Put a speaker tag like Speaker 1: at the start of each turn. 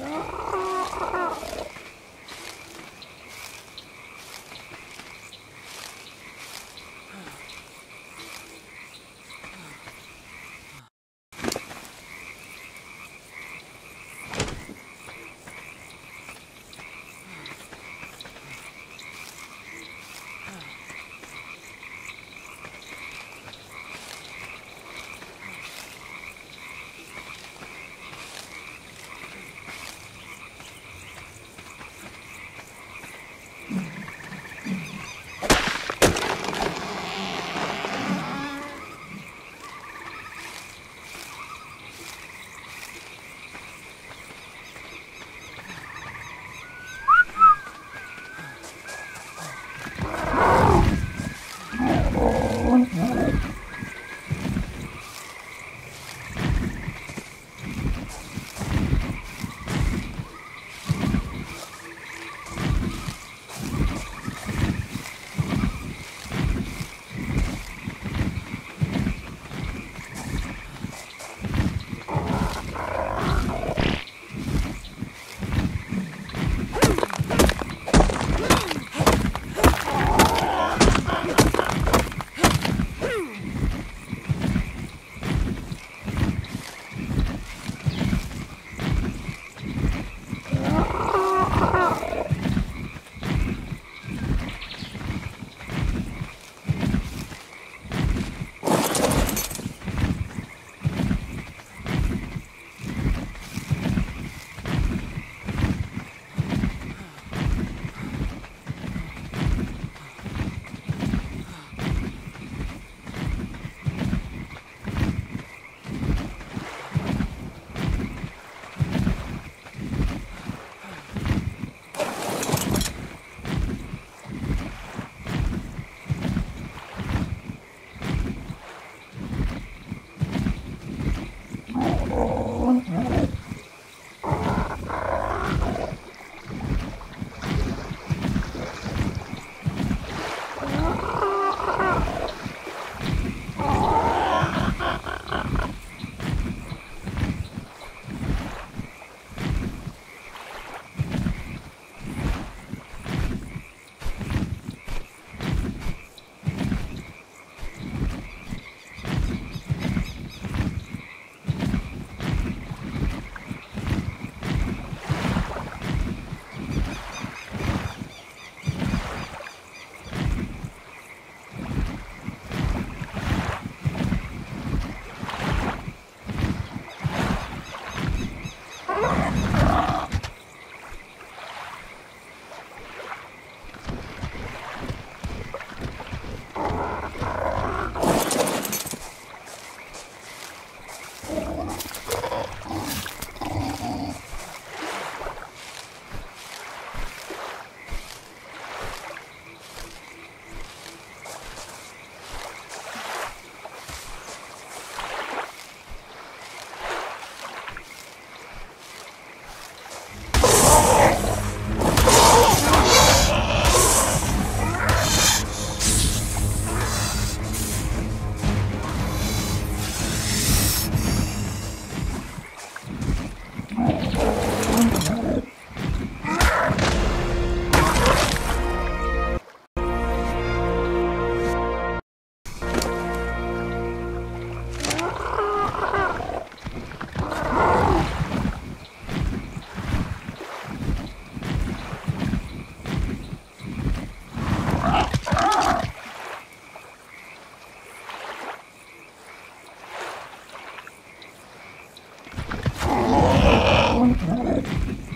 Speaker 1: Não. Oh,